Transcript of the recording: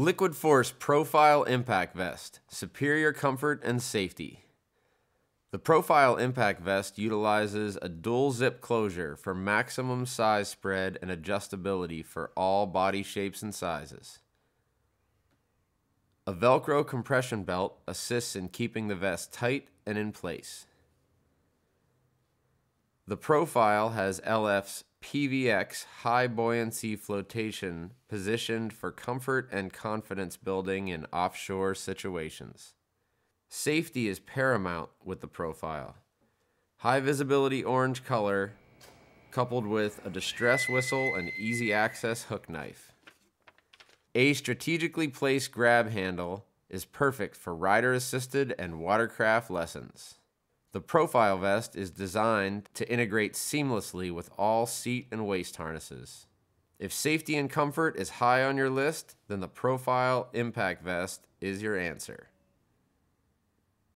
Liquid Force Profile Impact Vest, superior comfort and safety. The Profile Impact Vest utilizes a dual zip closure for maximum size spread and adjustability for all body shapes and sizes. A Velcro compression belt assists in keeping the vest tight and in place. The profile has LF's PVX high buoyancy flotation positioned for comfort and confidence building in offshore situations. Safety is paramount with the profile. High visibility orange color coupled with a distress whistle and easy access hook knife. A strategically placed grab handle is perfect for rider assisted and watercraft lessons. The profile vest is designed to integrate seamlessly with all seat and waist harnesses. If safety and comfort is high on your list, then the Profile Impact Vest is your answer.